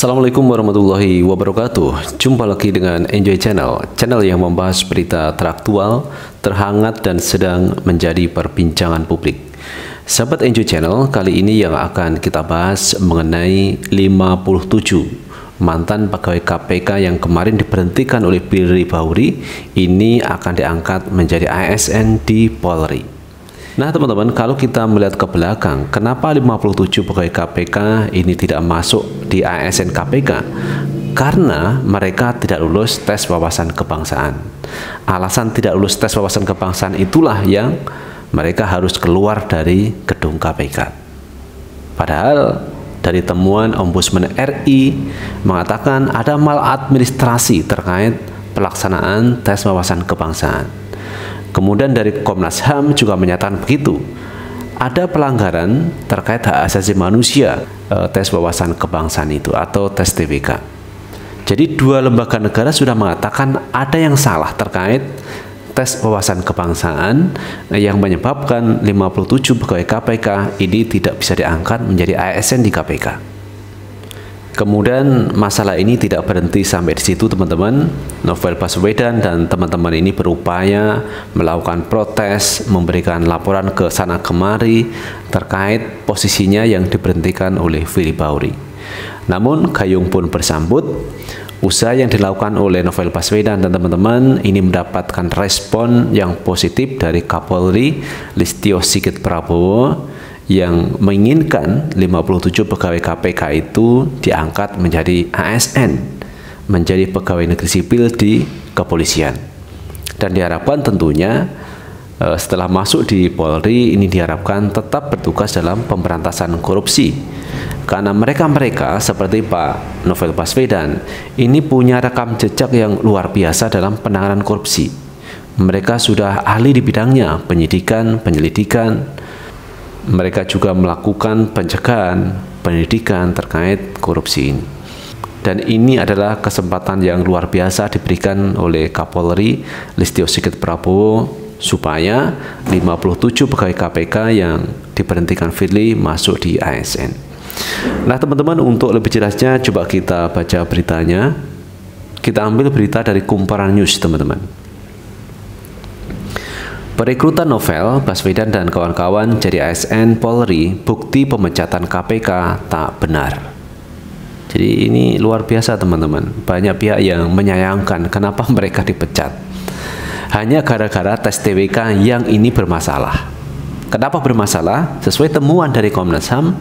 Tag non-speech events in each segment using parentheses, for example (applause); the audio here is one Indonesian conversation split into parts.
Assalamualaikum warahmatullahi wabarakatuh. Jumpa lagi dengan Enjoy Channel Channel yang membahas berita teraktual, terhangat dan sedang menjadi perbincangan publik. Sahabat Enjoy Channel, kali ini yang akan kita bahas mengenai 57 mantan pegawai KPK yang kemarin diberhentikan oleh Billy Bauri ini akan diangkat menjadi ASN di Polri Nah teman-teman kalau kita melihat ke belakang kenapa 57 pegawai KPK ini tidak masuk di ASN KPK karena mereka tidak lulus tes wawasan kebangsaan. Alasan tidak lulus tes wawasan kebangsaan itulah yang mereka harus keluar dari gedung KPK padahal dari temuan Ombudsman RI mengatakan ada maladministrasi terkait pelaksanaan tes wawasan kebangsaan Kemudian dari Komnas HAM juga menyatakan begitu. Ada pelanggaran terkait hak asasi manusia e, tes wawasan kebangsaan itu atau tes TBK. Jadi dua lembaga negara sudah mengatakan ada yang salah terkait tes wawasan kebangsaan yang menyebabkan 57 pegawai KPK ini tidak bisa diangkat menjadi ASN di KPK. Kemudian masalah ini tidak berhenti sampai di situ teman-teman. Novel Baswedan dan teman-teman ini berupaya melakukan protes, memberikan laporan ke sana kemari terkait posisinya yang diberhentikan oleh Fili Bauri. Namun Gayung pun bersambut. Usaha yang dilakukan oleh Novel Baswedan dan teman-teman ini mendapatkan respon yang positif dari Kapolri Listio Sigit Prabowo yang menginginkan 57 pegawai KPK itu diangkat menjadi ASN, menjadi pegawai negeri sipil di kepolisian. Dan diharapkan tentunya eh, setelah masuk di Polri ini diharapkan tetap bertugas dalam pemberantasan korupsi. Karena mereka-mereka seperti Pak Novel Baswedan ini punya rekam jejak yang luar biasa dalam penanganan korupsi. Mereka sudah ahli di bidangnya, penyidikan, penyelidikan, mereka juga melakukan pencegahan pendidikan terkait korupsi ini. Dan ini adalah kesempatan yang luar biasa diberikan oleh Kapolri Listio Sigit Prabowo supaya 57 pegawai KPK yang diberhentikan Firly masuk di ASN. Nah teman-teman untuk lebih jelasnya coba kita baca beritanya. Kita ambil berita dari Kumparan News teman-teman. Perekrutan novel, Baswedan dan kawan-kawan jadi ASN Polri, bukti pemecatan KPK tak benar. Jadi ini luar biasa teman-teman. Banyak pihak yang menyayangkan kenapa (laughs) mereka dipecat. Hanya gara-gara tes TWK yang ini bermasalah. Kenapa bermasalah? Sesuai temuan dari Komnas HAM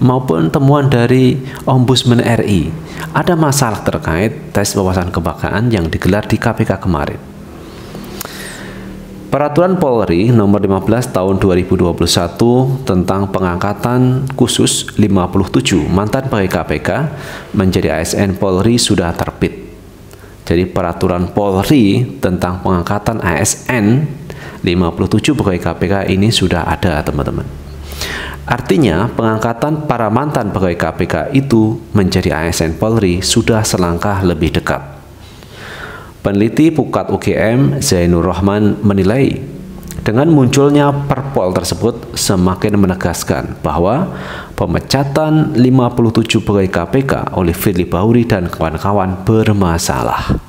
maupun temuan dari Ombudsman RI. Ada masalah terkait tes wawasan kebangsaan yang digelar di KPK kemarin. Peraturan Polri nomor 15 tahun 2021 tentang pengangkatan khusus 57 mantan pegawai KPK menjadi ASN Polri sudah terbit. Jadi peraturan Polri tentang pengangkatan ASN 57 pegawai KPK ini sudah ada teman-teman. Artinya pengangkatan para mantan pegawai KPK itu menjadi ASN Polri sudah selangkah lebih dekat. Peneliti Pukat UGM Zainur Rahman menilai dengan munculnya perpol tersebut semakin menegaskan bahwa pemecatan 57 pegawai KPK oleh Firly Bahuri dan kawan-kawan bermasalah.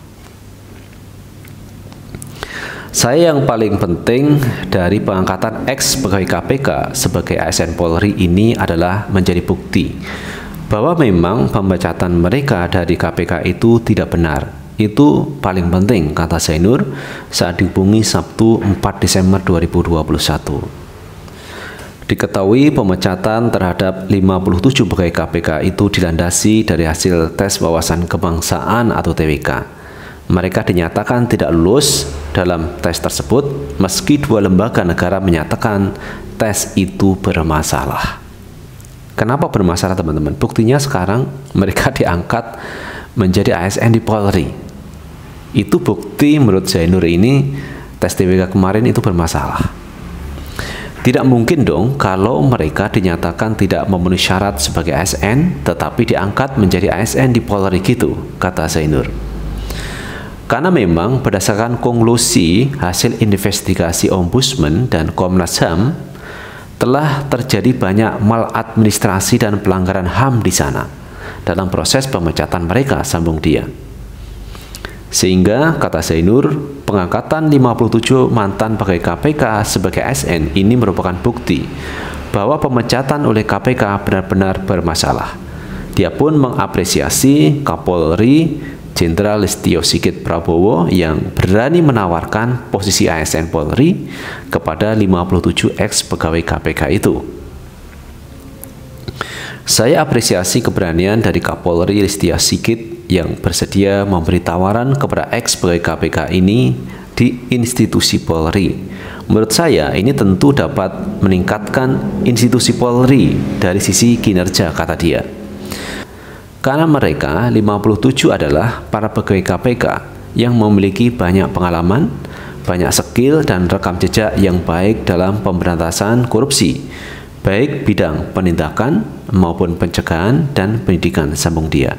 Saya yang paling penting dari pengangkatan ex pegawai KPK sebagai ASN Polri ini adalah menjadi bukti bahwa memang pemecatan mereka dari KPK itu tidak benar itu paling penting, kata Zainur saat dihubungi Sabtu 4 Desember 2021. Diketahui pemecatan terhadap 57 pegawai KPK itu dilandasi dari hasil tes wawasan kebangsaan atau TWK. Mereka dinyatakan tidak lulus dalam tes tersebut meski dua lembaga negara menyatakan tes itu bermasalah. Kenapa bermasalah teman-teman? Buktinya sekarang mereka (laughs) diangkat menjadi ASN di Polri itu bukti menurut Zainur ini tes TWK kemarin itu bermasalah. Tidak mungkin dong kalau mereka dinyatakan tidak memenuhi syarat sebagai ASN tetapi diangkat menjadi ASN di Polri gitu, kata Zainur. Karena memang berdasarkan konklusi hasil investigasi Ombudsman dan Komnas HAM telah terjadi banyak maladministrasi dan pelanggaran HAM di sana dalam proses pemecatan mereka, sambung dia. Sehingga, kata Zainur, pengangkatan 57 mantan pegawai KPK sebagai ASN ini merupakan bukti bahwa pemecatan oleh KPK benar-benar bermasalah. Dia pun mengapresiasi Kapolri Jenderal Listio Sigit Prabowo yang berani menawarkan posisi ASN Polri kepada 57 ex pegawai KPK itu. Saya apresiasi keberanian dari Kapolri Listio Sigit yang bersedia memberi tawaran kepada ex pegawai KPK ini di institusi Polri. Menurut saya ini tentu dapat meningkatkan institusi Polri dari sisi kinerja kata dia. Karena mereka 57 adalah para pegawai KPK yang memiliki banyak pengalaman, banyak skill dan rekam jejak yang baik dalam pemberantasan korupsi, baik bidang penindakan maupun pencegahan dan pendidikan sambung dia.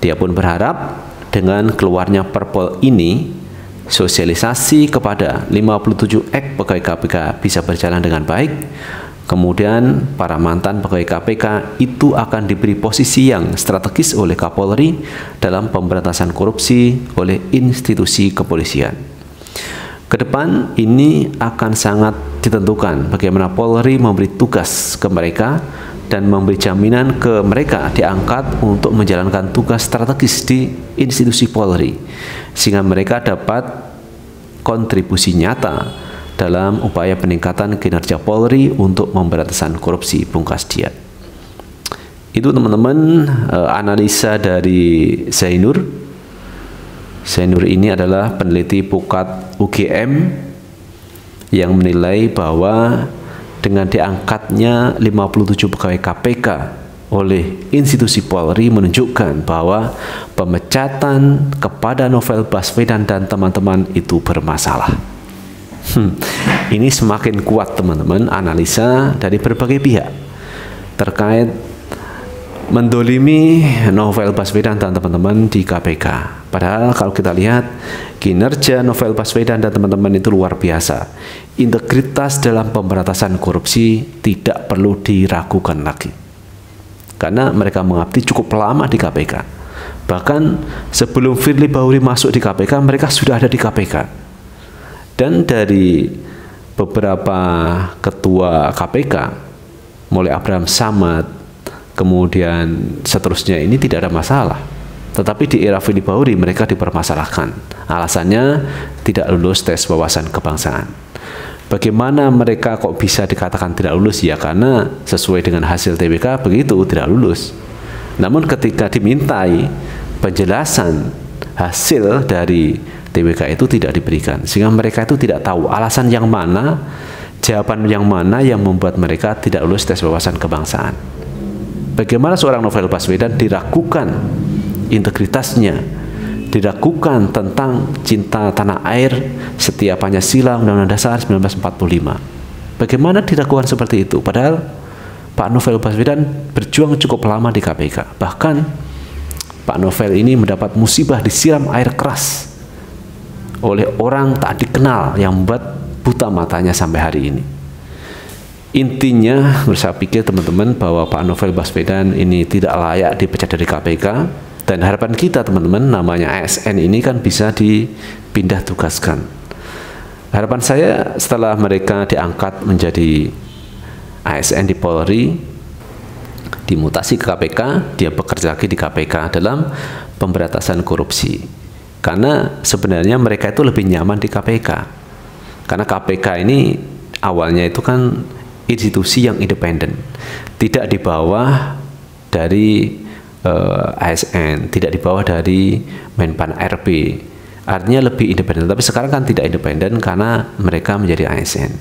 Dia pun berharap dengan keluarnya Perpol ini sosialisasi kepada 57 ek pegawai KPK bisa berjalan dengan baik, kemudian para mantan pegawai KPK itu akan diberi posisi yang strategis oleh Kapolri dalam pemberantasan korupsi oleh institusi kepolisian. Ke depan ini akan sangat ditentukan bagaimana Polri memberi tugas ke mereka dan memberi jaminan ke mereka diangkat untuk menjalankan tugas strategis di institusi Polri sehingga mereka dapat kontribusi nyata dalam upaya peningkatan kinerja Polri untuk pemberantasan korupsi pungkas dia. Itu teman-teman eh, analisa dari Zainur. Zainur ini adalah peneliti Pukat UGM yang menilai bahwa dengan diangkatnya 57 pegawai KPK oleh institusi Polri menunjukkan bahwa pemecatan kepada Novel Baswedan dan teman-teman itu bermasalah. Hmm, ini semakin kuat teman-teman analisa dari berbagai pihak terkait mendolimi Novel Baswedan dan teman-teman di KPK. Padahal kalau kita lihat kinerja Novel Baswedan dan teman-teman itu luar biasa. Integritas dalam pemberantasan korupsi tidak perlu diragukan lagi. Karena mereka mengabdi cukup lama di KPK. Bahkan sebelum Firly Bahuri masuk di KPK, mereka sudah ada di KPK. Dan dari beberapa ketua KPK, mulai Abraham Samad, kemudian seterusnya ini tidak ada masalah. Tetapi di era Fili Bauri mereka dipermasalahkan. Alasannya tidak lulus tes wawasan kebangsaan. Bagaimana mereka kok bisa dikatakan tidak lulus? Ya karena sesuai dengan hasil TBK begitu tidak lulus. Namun ketika dimintai penjelasan hasil dari TBK itu tidak diberikan sehingga mereka itu tidak tahu alasan yang mana jawaban yang mana yang membuat mereka tidak lulus tes wawasan kebangsaan bagaimana seorang novel Baswedan diragukan integritasnya diragukan tentang cinta tanah air setiap Pancasila Undang-Undang Dasar 1945 bagaimana diragukan seperti itu? Padahal Pak Novel Baswedan berjuang cukup lama di KPK bahkan Pak Novel ini mendapat musibah disiram air keras oleh orang tak dikenal yang membuat buta matanya sampai hari ini. Intinya, saya pikir teman-teman bahwa Pak Novel Baswedan ini tidak layak dipecat dari KPK dan harapan kita teman-teman namanya ASN ini kan bisa dipindah tugaskan. Harapan saya setelah mereka diangkat menjadi ASN di Polri, dimutasi ke KPK, dia bekerja lagi di KPK dalam pemberantasan korupsi. Karena sebenarnya mereka itu lebih nyaman di KPK. Karena KPK ini awalnya itu kan institusi yang independen, tidak di bawah dari uh, eh, ASN, tidak di bawah dari Menpan RB. Artinya lebih independen, tapi sekarang kan tidak independen karena mereka menjadi ASN.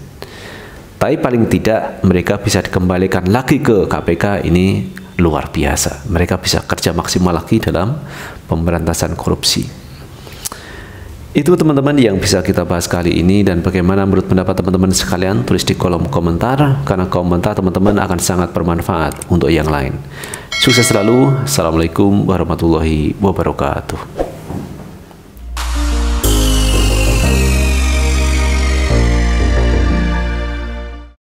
Tapi paling tidak mereka bisa dikembalikan lagi ke KPK ini luar biasa. Mereka bisa kerja maksimal lagi dalam pemberantasan korupsi. Itu teman-teman yang bisa kita bahas kali ini dan bagaimana menurut pendapat teman-teman sekalian tulis di kolom komentar karena komentar teman-teman akan sangat bermanfaat untuk yang lain. Sukses selalu. Assalamualaikum warahmatullahi wabarakatuh.